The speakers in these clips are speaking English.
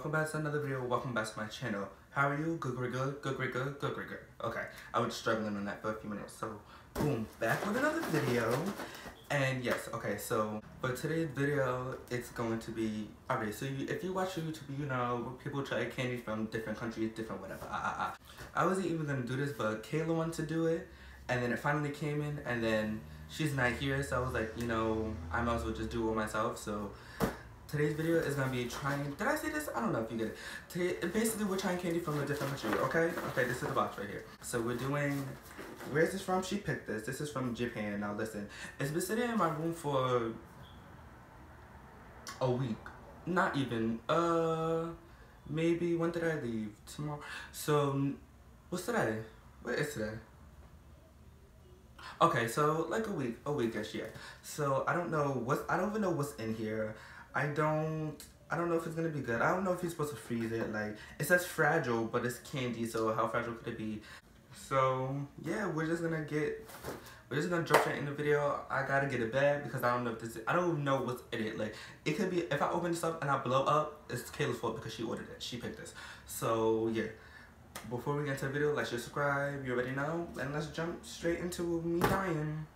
welcome back to another video. Welcome back to my channel. How are you? Good, good, good, good, good, good, good, good, good. Okay, I was struggling on that for a few minutes. So, boom, back with another video. And yes, okay, so for today's video, it's going to be, alright, so you, if you watch YouTube, you know, people try candy from different countries, different whatever. Ah, ah, ah. I wasn't even gonna do this, but Kayla wanted to do it. And then it finally came in, and then she's not here, so I was like, you know, I might as well just do it myself. So today's video is gonna be trying. Did I say this? I don't know if you get it. Today, basically, we're trying candy from a different country. Okay, okay. This is the box right here. So we're doing. Where's this from? She picked this. This is from Japan. Now listen, it's been sitting in my room for a week. Not even. Uh, maybe when did I leave? Tomorrow. So, what's today? What is today? Okay, so like a week, a weekish, yeah. So I don't know what I don't even know what's in here. I don't I don't know if it's gonna be good. I don't know if you're supposed to freeze it. Like it says fragile, but it's candy, so how fragile could it be? So yeah, we're just gonna get we're just gonna jump straight in the video. I gotta get it bag because I don't know if this is, I don't know what's in it. Like it could be if I open this up and I blow up, it's Kayla's fault because she ordered it. She picked this. So yeah before we get into the video, like, share, subscribe, you already know, and let's jump straight into me dying.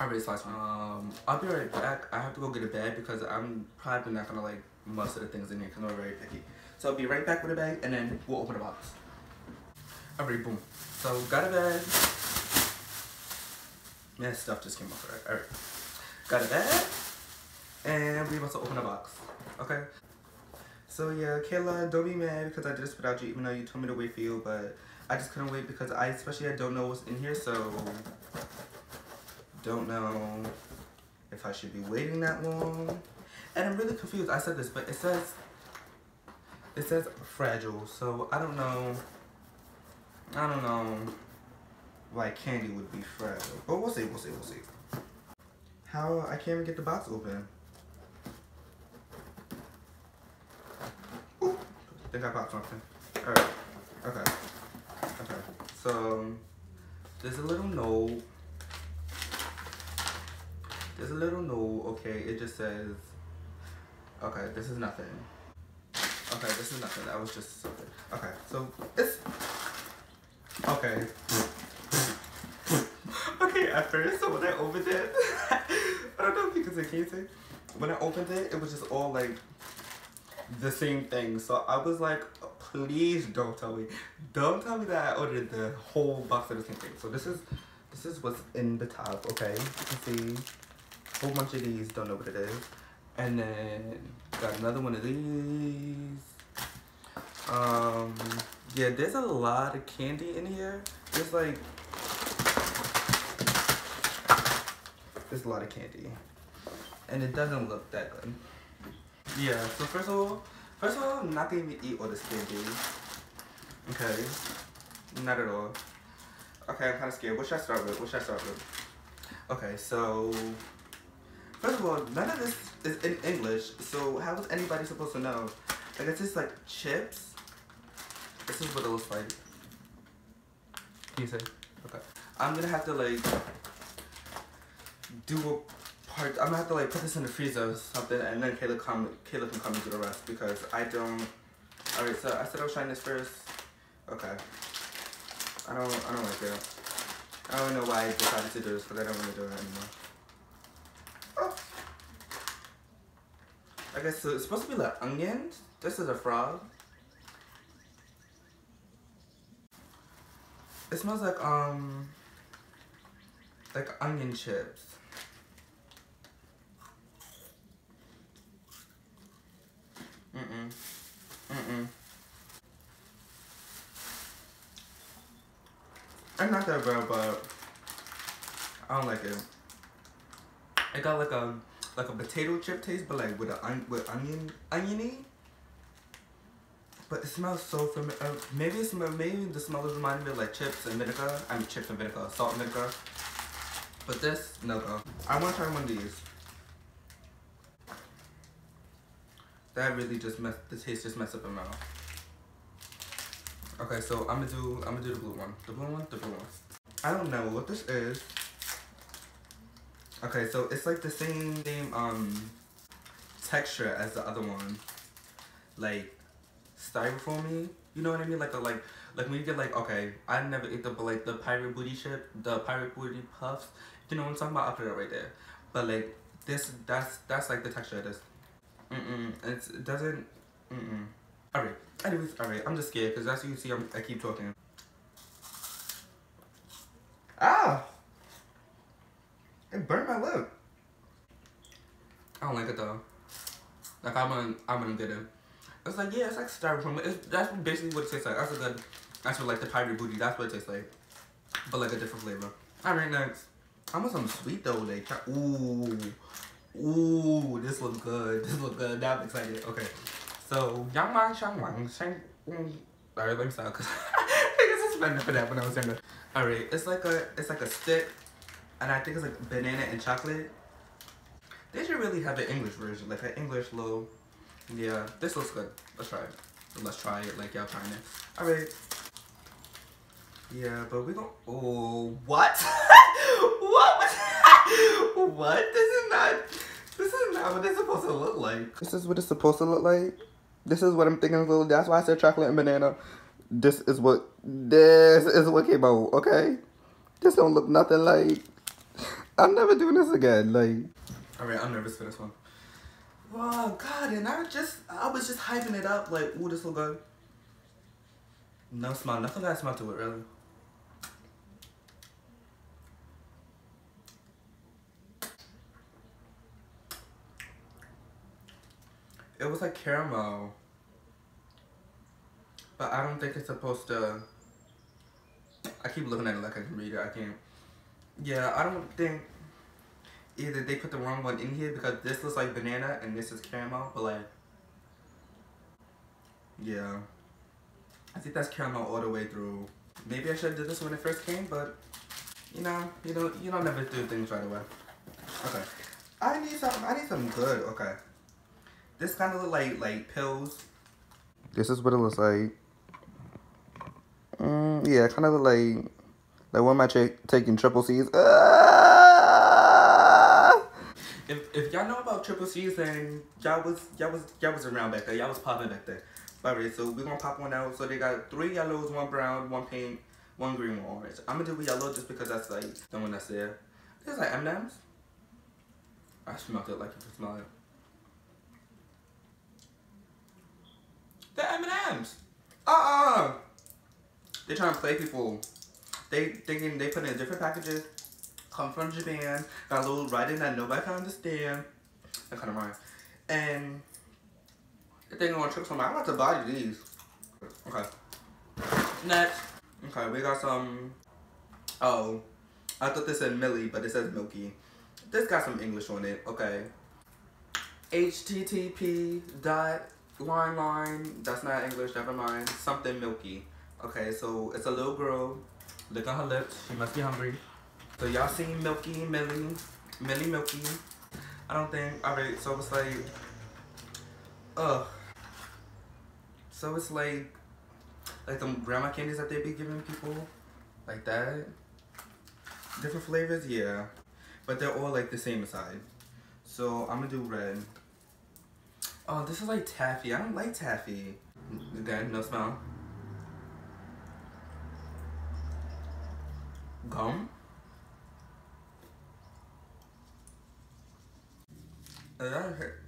Alright, so um, I'll be right back. I have to go get a bag because I'm probably not gonna like most of the things in here because I'm very picky. So I'll be right back with a bag and then we'll open the box. Alright, boom. So got a bag. Man, stuff just came off. Alright, alright. Got a bag, and we about to open the box. Okay. So yeah, Kayla, don't be mad because I just put out you even though you told me to wait for you, but I just couldn't wait because I especially I don't know what's in here, so don't know if I should be waiting that long. And I'm really confused. I said this, but it says it says fragile, so I don't know. I don't know why candy would be fragile. But we'll see, we'll see, we'll see. How I can't even get the box open. think I popped something. Alright. Okay. Okay. So, there's a little note. There's a little note. Okay, it just says, okay, this is nothing. Okay, this is nothing. That was just something. Okay, so it's, okay. okay, at first, so when I opened it, I don't know if you can say, can? When I opened it, it was just all like the same thing. So I was like, please don't tell me. Don't tell me that I ordered the whole box of the same thing. So this is this is what's in the top, okay? You can see whole bunch of these, don't know what it is. And then got another one of these. Um yeah, there's a lot of candy in here. There's like there's a lot of candy. And it doesn't look that good. Yeah, so first of all, first of all, I'm not gonna eat all this candy. Okay, not at all. Okay, I'm kind of scared. What should I start with? What should I start with? Okay, so first of all, none of this is in English, so how is anybody supposed to know? Like, it's just like chips. This is what it looks like. Can you say? Okay. I'm gonna have to like do a part. I'm gonna have to like put this in the freezer or something, and then Kayla come. Kayla can come and do the rest because I don't. All right, so I said I was trying this first. Okay. I don't. I don't like it. I don't know why I decided to do this because I don't want to do it anymore. Oh. I guess it's supposed to be like onions. This is a frog. It smells like um like onion chips. Mm-mm. Mm-mm. It's not that bad, but I don't like it. It got like a like a potato chip taste, but like with a with onion oniony. But it smells so familiar. Uh, maybe it's maybe the smell is reminding me of like chips and vinegar. I mean chips and vinegar, salt and vinegar. But this, no go. I want to try one of these. That really just messed, the taste just messed up my mouth. Okay, so I'm gonna do, I'm gonna do the blue one. The blue one, the blue one. I don't know what this is. Okay, so it's like the same, same um, texture as the other one. Like, styrofoamy. You know what I mean? Like a like like when you get like okay, I never ate the but like the pirate booty chip, the pirate booty puffs. You know what I'm talking about? I put it right there. But like this, that's that's like the texture of this. Mm mm. It's, it doesn't. Mm mm. Alright. Anyways, alright. I'm just scared because as you can see, I'm, I keep talking. Ah! It burned my lip. I don't like it though. Like I'm gonna, I'm gonna get it. It's like yeah, it's like styrofoam. It's that's basically what it tastes like. That's a good. That's what like the pirate booty. That's what it tastes like, but like a different flavor. All right, next. I want some sweet though. Like ooh, ooh, this looks good. This looks good. Now I'm excited. Okay, so Yang Man Shang Wang Shang. Alright, let me stop because I was suspended for that when I was younger. Alright, it's like a it's like a stick, and I think it's like banana and chocolate. They should really have an English version, like an English little. Yeah, this looks good. Let's try it. Let's try it like y'all trying it. Alright. Yeah, but we gon' Oh, what? what was that? What? This is not. This is not what it's supposed to look like. This is what it's supposed to look like. This is what I'm thinking. Little. That's why I said chocolate and banana. This is what. This is what came out. Okay. This don't look nothing like. I'm never doing this again. Like. Alright, I'm nervous for this one. Oh God, and I just, I was just hyping it up like, ooh, this will go. No smell, nothing got smell to it really. It was like caramel. But I don't think it's supposed to, I keep looking at it like I can read it, I can't. Yeah, I don't think, either they put the wrong one in here because this looks like banana and this is caramel, but like, yeah. I think that's caramel all the way through. Maybe I should have did this when it first came, but you know, you know, you don't never do things right away. Okay. I need some, I need some good, okay. This kind of look like, like pills. This is what it looks like. Mm, yeah, kind of like, like when am I taking triple C's? Uh, if if y'all know about triple C's, then y'all was y'all was y'all was around back there. Y'all was popping back there. Alright, so we're gonna pop one out. So they got three yellows, one brown, one pink, one green, one orange. I'm gonna do yellow just because that's like the one that's there. There's like M&M's. I smelled it like you can smell it. The M&M's. Uh-uh. They're trying to play people. They thinking they put in different packages come from Japan, got a little writing that nobody can understand. That kind of rhymes. And they gonna trick somebody, I'm about to buy these. Okay. Next. Okay, we got some. Oh, I thought this said Millie, but it says Milky. This got some English on it. Okay. HTTP dot line line. That's not English. Never mind. Something milky. Okay, so it's a little girl licking her lips. She must be hungry. So y'all seen Milky, Millie, Millie Milky? I don't think, alright, so it's like, ugh. So it's like, like them grandma candies that they be giving people, like that. Different flavors, yeah. But they're all like the same aside. So I'm gonna do red. Oh, this is like taffy. I don't like taffy. Again, no smell. Gum? That hurt.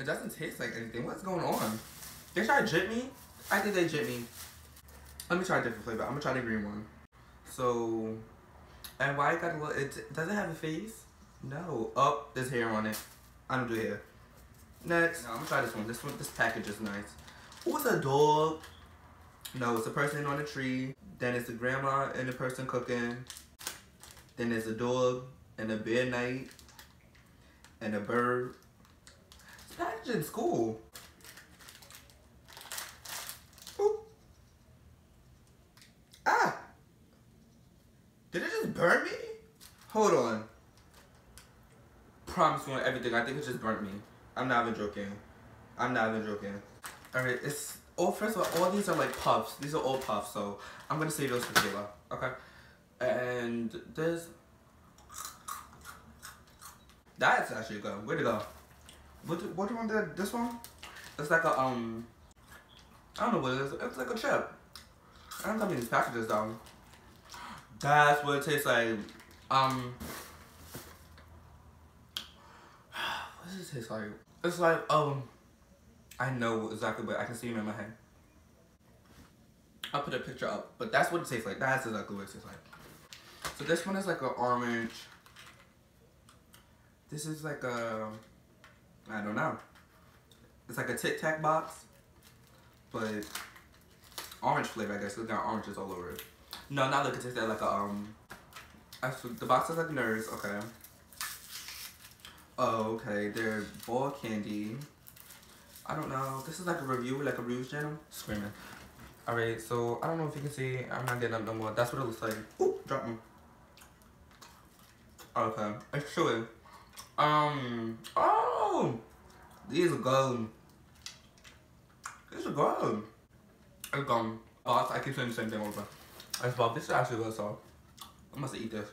It doesn't taste like anything. What's going on? They try to jit me? I think they jit me. Let me try a different flavor. I'm gonna try the green one. So, and why it got a little, it, does it have a face? No. Oh, there's hair on it. I don't do hair. Next, no, I'm gonna try this one. This one, this package is nice. Oh, it's a dog. No, it's a person on a tree. Then it's the grandma and the person cooking. Then there's a dog and a bed night and a bird. It's packaged in school. Ooh. Ah! Did it just burn me? Hold on. Promise you on everything. I think it just burnt me. I'm not even joking. I'm not even joking. Alright, it's... Oh, first of all, all these are like puffs. These are all puffs, so I'm gonna save those for Kayla. Okay? And this, that's actually good. Way to go. what what do you want this one? It's like a um I don't know what it is. It's like a chip. I don't know these packages though. That's what it tastes like. Um what does it taste like? It's like um I know exactly what I can see him in my head. I'll put a picture up, but that's what it tastes like. That's exactly what it tastes like. So this one is like an orange. This is like a, I don't know. It's like a Tic Tac box, but orange flavor, I guess. It's got oranges all over it. No, not like a Tic Tac, like a, um, the box is like nerds, okay. Oh, okay, they're ball candy. I don't know. This is like a review, like a review channel. Screaming. Alright, so I don't know if you can see. I'm not getting up no more. That's what it looks like. Ooh, drop me. Okay, it's chewing. Um, oh, these are gone. These are gone. It's gone. Oh, I keep saying the same thing over. It's about this is actually good, so I must eat this.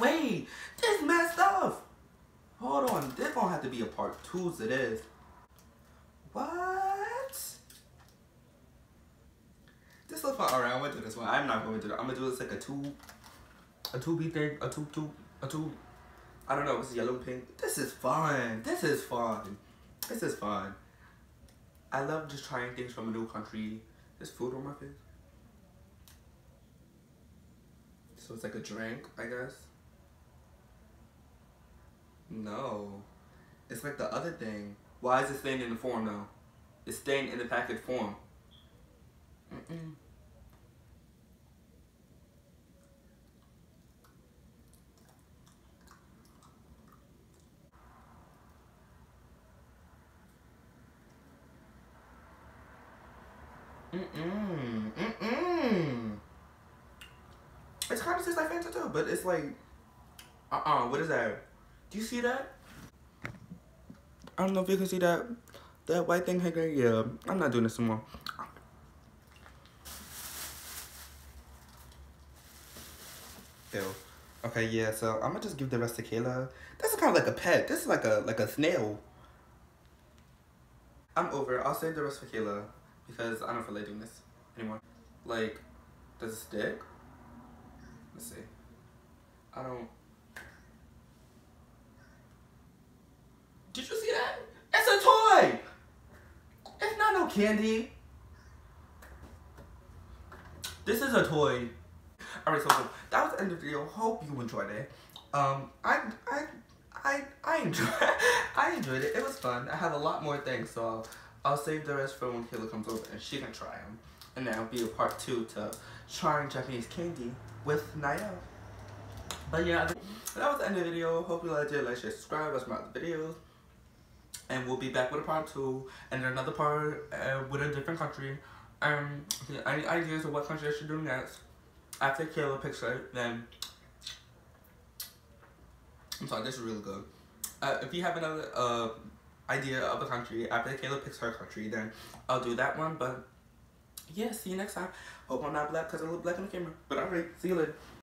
Wait, this messed up. Hold on, this gonna have to be a part two to this. What? This looks fun. Alright, I'm gonna do this one. I'm not gonna do it. I'm gonna do this like a two, a two B thing, a two, two, a two. I don't know. It's yellow pink. This is fun. This is fun. This is fun. I love just trying things from a new country. There's food on my face. So it's like a drink, I guess. No. It's like the other thing. Why is it staying in the form though? It's staying in the packet form. Mm-mm. Mm-mm. Mm-mm. It's kind of tastes like Fanta too, but it's like, uh-uh, what is that? Do you see that? I don't know if you can see that that white thing hanging. Yeah, I'm not doing this anymore. Ew. Okay, yeah. So I'm gonna just give the rest to Kayla. This is kind of like a pet. This is like a like a snail. I'm over. I'll save the rest for Kayla because I don't feel like doing this anymore. Like, does it stick? Let's see. I don't. Did you see that? It's a toy! It's not no candy. This is a toy. Alright, so that was the end of the video. Hope you enjoyed it. Um, I, I, I, I enjoyed I enjoyed it. It was fun. I have a lot more things, so I'll, I'll save the rest for when Kayla comes over and she can try them. And then it'll be a part two to trying Japanese candy with Naya. But yeah, that was the end of the video. Hope you liked it. Like, share, subscribe. Watch my other videos and we'll be back with a part two and another part uh, with a different country. Um, any ideas of what country I should do next? After Kayla picks it, then I'm sorry, this is really good. Uh, if you have another uh, idea of a country after Kayla picks her country, then I'll do that one. But yeah, see you next time. Hope I'm not black because I look black on the camera. But alright, see you later.